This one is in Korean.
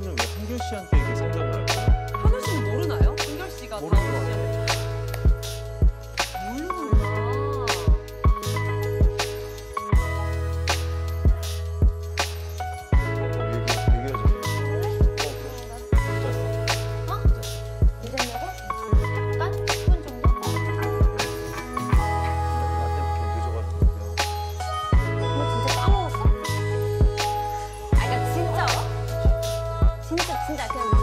씨는 왜 한결 씨한테 이렇게 상담을 할까요? 한결 씨는 모르나요? 한결 씨가 모르죠. 같은 데